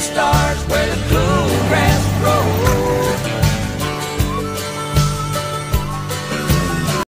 the stars where the